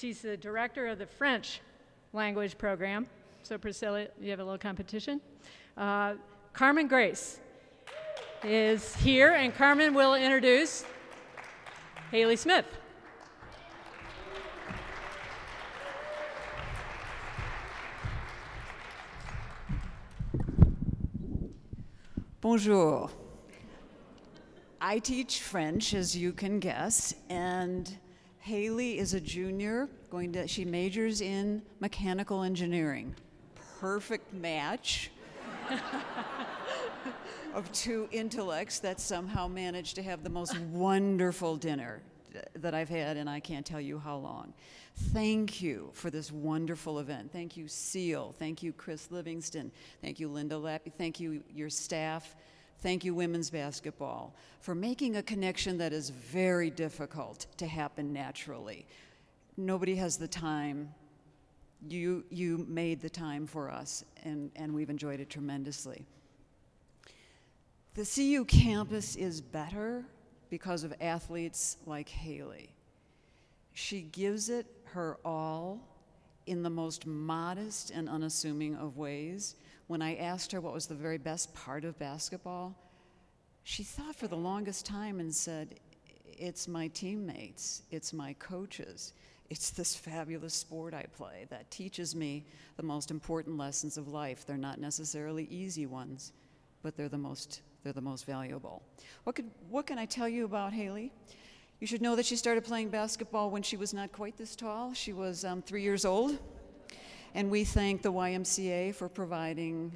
She's the director of the French language program. So, Priscilla, you have a little competition. Uh, Carmen Grace is here, and Carmen will introduce Haley Smith. Bonjour. I teach French, as you can guess, and Haley is a junior. Going to, she majors in mechanical engineering. Perfect match of two intellects that somehow managed to have the most wonderful dinner that I've had, and I can't tell you how long. Thank you for this wonderful event. Thank you, Ceal. Thank you, Chris Livingston. Thank you, Linda Lappe. Thank you, your staff. Thank you, women's basketball, for making a connection that is very difficult to happen naturally. Nobody has the time. You, you made the time for us, and, and we've enjoyed it tremendously. The CU campus is better because of athletes like Haley. She gives it her all in the most modest and unassuming of ways. When I asked her what was the very best part of basketball, she thought for the longest time and said, It's my teammates, it's my coaches, it's this fabulous sport I play that teaches me the most important lessons of life. They're not necessarily easy ones, but they're the most, they're the most valuable. What, could, what can I tell you about Haley? You should know that she started playing basketball when she was not quite this tall. She was um, three years old. And we thank the YMCA for providing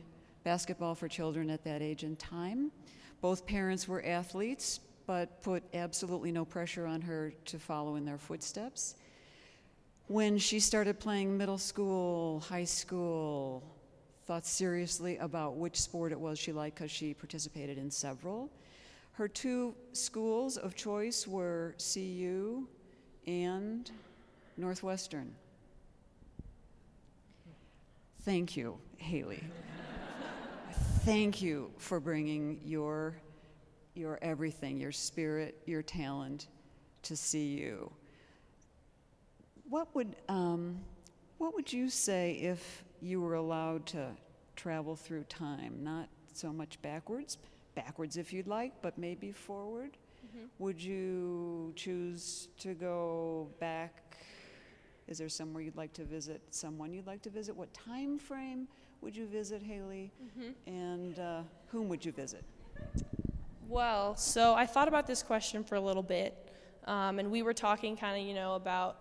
basketball for children at that age and time. Both parents were athletes, but put absolutely no pressure on her to follow in their footsteps. When she started playing middle school, high school, thought seriously about which sport it was she liked because she participated in several. Her two schools of choice were CU and Northwestern. Thank you, Haley. Thank you for bringing your, your everything, your spirit, your talent to CU. What would, um, what would you say if you were allowed to travel through time? Not so much backwards, backwards if you'd like, but maybe forward? Mm-hmm. Would you choose to go back? Is there somewhere you'd like to visit? Someone you'd like to visit? What time frame would you visit, Haley? Mm-hmm. And uh, whom would you visit? Well, so I thought about this question for a little bit, um, and we were talking kind of, you know, about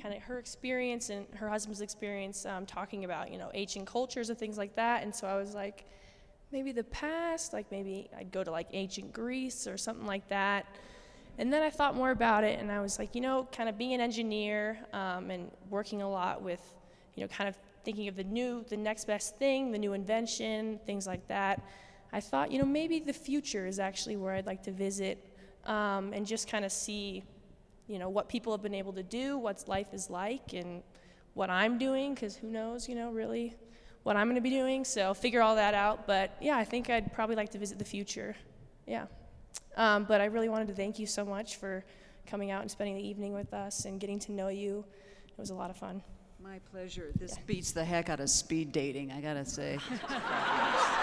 kind of her experience and her husband's experience, um, talking about, you know, ancient cultures and things like that. And so I was like, maybe the past, like maybe I'd go to like ancient Greece or something like that. And then I thought more about it, and I was like, you know, kind of being an engineer um, and working a lot with, you know, kind of thinking of the new, the next best thing, the new invention, things like that. I thought, you know, maybe the future is actually where I'd like to visit um, and just kind of see, you know, what people have been able to do, what life is like, and what I'm doing, because who knows, you know, really what I'm going to be doing. So figure all that out. But yeah, I think I'd probably like to visit the future. Yeah. Um, but I really wanted to thank you so much for coming out and spending the evening with us and getting to know you. It was a lot of fun. My pleasure. This yeah. beats the heck out of speed dating, I gotta say.